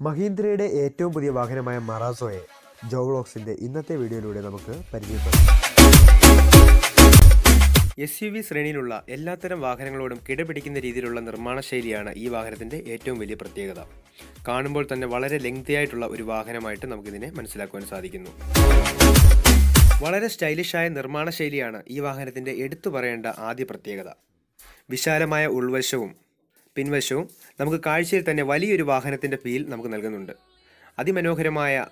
മഹീന്ദ്രയുടെ ഏറ്റവും പുതിയ വാഹനമായ മറാസോയെ ജോവ്ലോക്സിന്റെ ഇന്നത്തെ വീഡിയോയിലൂടെ നമുക്ക് പരിചയപ്പെടാം എസ് യു വി ശ്രേണിയിലുള്ള എല്ലാത്തരം വാഹനങ്ങളോടും കിടപിടിക്കുന്ന രീതിയിലുള്ള നിർമ്മാണ ശൈലിയാണ് ഈ വാഹനത്തിന്റെ ഏറ്റവും വലിയ പ്രത്യേകത. കാണുമ്പോൾ തന്നെ വളരെ ലെങ്തി ആയിട്ടുള്ള ഒരു വാഹനമായിട്ട് നമുക്കിതിനെ മനസ്സിലാക്കുവാൻ സാധിക്കുന്നു. വളരെ സ്റ്റൈലിഷായ നിർമ്മാണ ശൈലിയാണ് ഈ വാഹനത്തിന്റെ എടുത്തു പറയേണ്ട ആദ്യ പ്രത്യേകത. വിശാലമായ ഉൾവശവും പിൻവശവും നമുക്ക് കാഴ്ചയിൽ തന്നെ വലിയൊരു വാഹനത്തിന്റെ ഫീൽ നമുക്ക് നൽകുന്നുണ്ട്. അതിമനോഹരമായ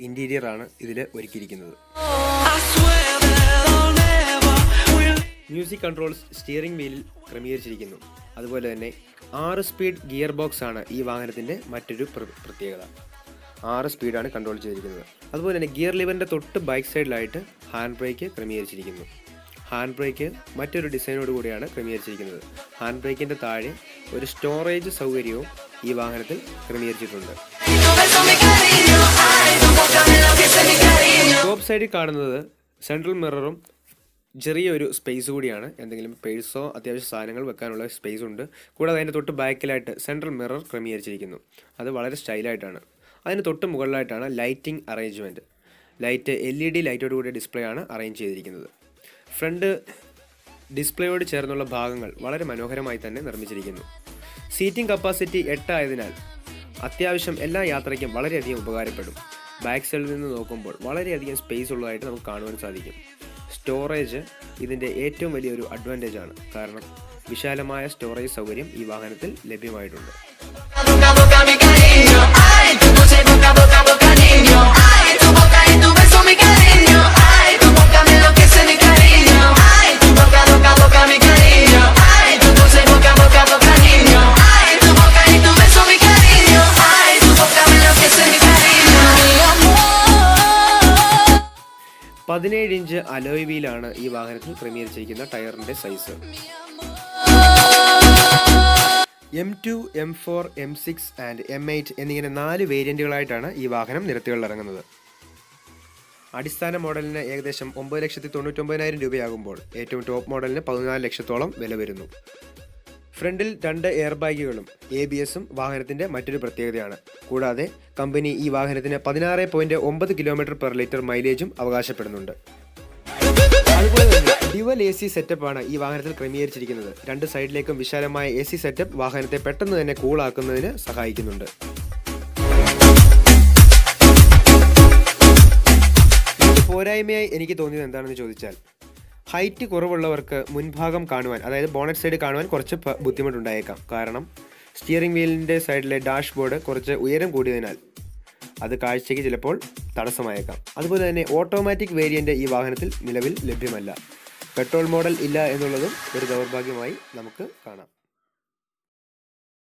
ഇന്റീരിയറാണ് ഇതിൽ ഒരുക്കിയിരിക്കുന്നത്. മ്യൂസിക് കൺട്രോൾസ് സ്റ്റിയറിംഗ് വീലിൽ ക്രമീകരിച്ചിരിക്കുന്നു. അതുപോലെ തന്നെ ആറ് സ്പീഡ് ഗിയർ ബോക്സ് ആണ് ഈ വാഹനത്തിന്റെ മറ്റൊരു പ്രത്യേകത. ആറ് സ്പീഡാണ് കൺട്രോൾ ചെയ്തിരിക്കുന്നത്. അതുപോലെ തന്നെ ഗിയർ ലിവറിന്റെ തൊട്ട് ബൈക്ക് സൈഡിലായിട്ട് ഹാൻഡ് ബ്രേക്ക് ക്രമീകരിച്ചിരിക്കുന്നു. ഹാൻഡ് ബ്രേക്ക് മറ്റൊരു ഡിസൈനോട് കൂടിയാണ് ക്രമീകരിച്ചിരിക്കുന്നത്. ഹാൻഡ് ബ്രേക്കിന്റെ താഴെ ഒരു സ്റ്റോറേജ് സൗകര്യവും ഈ വാഹനത്തിൽ ക്രമീകരിച്ചിട്ടുണ്ട്. ടോപ്പ് സൈഡിൽ കാണുന്നത് സെൻട്രൽ മിററും ചെറിയൊരു സ്പേസ് കൂടിയാണ്. എന്തെങ്കിലും പേഴ്സോ അത്യാവശ്യ സാധനങ്ങൾ വെക്കാനുള്ള സ്പേസ് ഉണ്ട്. കൂടാതെ അതിന്റെ തൊട്ട് ബാക്കിലായിട്ട് സെൻട്രൽ മിറർ ക്രമീകരിച്ചിരിക്കുന്നു. അത് വളരെ സ്റ്റൈലായിട്ടാണ്. അതിന് തൊട്ട് മുകളിലായിട്ടാണ് lighting arrangement light L E D ലൈറ്റോട് കൂടിയ ഡിസ്പ്ലേ ആണ് അറേഞ്ച് ചെയ്തിരിക്കുന്നത്. ഫ്രണ്ട് ഡിസ്പ്ലേയോട് ചേർന്നുള്ള ഭാഗങ്ങൾ വളരെ മനോഹരമായി തന്നെ നിർമ്മിച്ചിരിക്കുന്നു. സീറ്റിംഗ് കപ്പാസിറ്റി എട്ടായതിനാൽ അത്യാവശ്യം എല്ലാ യാത്രയ്ക്കും വളരെയധികം ഉപകാരപ്പെടും. ബാക്ക് സൈഡിൽ നിന്ന് നോക്കുമ്പോൾ വളരെയധികം സ്പേസ് ഉള്ളതായിട്ട് നമുക്ക് കാണുവാൻ സാധിക്കും. സ്റ്റോറേജ് ഇതിന്റെ ഏറ്റവും വലിയൊരു അഡ്വാന്റേജ് ആണ്. കാരണം വിശാലമായ സ്റ്റോറേജ് സൗകര്യം ഈ വാഹനത്തിൽ ലഭ്യമായിട്ടുണ്ട്. പതിനേഴ് ഇഞ്ച് അലോയ് വീലാണ് ഈ വാഹനത്തിൽ ക്രമീകരിച്ചിരിക്കുന്ന ടയറിന്റെ size. M two M four M six and M eight എന്നിങ്ങനെ നാല് വേരിയന്റുകളായിട്ടാണ് ഈ വാഹനം നിരത്തുകളിൽ ഇറങ്ങുന്നത്. അടിസ്ഥാന മോഡലിന് ഏകദേശം ഒമ്പത് ലക്ഷത്തി തൊണ്ണൂറ്റൊമ്പതിനായിരം രൂപയാകുമ്പോൾ ഏറ്റവും ടോപ്പ് മോഡലിന് പതിനാല് ലക്ഷത്തോളം വില വരുന്നു. ഫ്രണ്ടിൽ രണ്ട് എയർ ബാഗുകളും എ ബി എസും വാഹനത്തിന്റെ മറ്റൊരു പ്രത്യേകതയാണ്. കൂടാതെ കമ്പനി ഈ വാഹനത്തിന് പതിനാറ് പോയിന്റ് ഒമ്പത് കിലോമീറ്റർ പെർ ലിറ്റർ മൈലേജും അവകാശപ്പെടുന്നുണ്ട്. അതുപോലെ തന്നെ ഡ്യുവൽ എ സി സെറ്റപ്പാണ് ഈ വാഹനത്തിൽ ക്രമീകരിച്ചിരിക്കുന്നത്. രണ്ട് സൈഡിലേക്കും വിശാലമായ എ സി സെറ്റപ്പ് വാഹനത്തെ പെട്ടെന്ന് തന്നെ കൂളാക്കുന്നതിന് സഹായിക്കുന്നുണ്ട്. പോരായ്മയായി എനിക്ക് തോന്നിയത് എന്താണെന്ന് ചോദിച്ചാൽ ഹൈറ്റ് കുറവുള്ളവർക്ക് മുൻഭാഗം കാണുവാൻ അതായത് ബോണറ്റ് സൈഡ് കാണുവാൻ കുറച്ച് ബുദ്ധിമുട്ടുണ്ടായേക്കാം. കാരണം സ്റ്റിയറിംഗ് വീലിന്റെ സൈഡിലെ ഡാഷ് ബോർഡ് കുറച്ച് ഉയരം കൂടിയതിനാൽ അത് കാഴ്ചയ്ക്ക് ചിലപ്പോൾ തടസ്സമായേക്കാം. അതുപോലെ തന്നെ ഓട്ടോമാറ്റിക് വേരിയന്റ് ഈ വാഹനത്തിൽ നിലവിൽ ലഭ്യമല്ല. പെട്രോൾ മോഡൽ ഇല്ല എന്നുള്ളതും ഒരു ദൗർഭാഗ്യമായി നമുക്ക് കാണാം.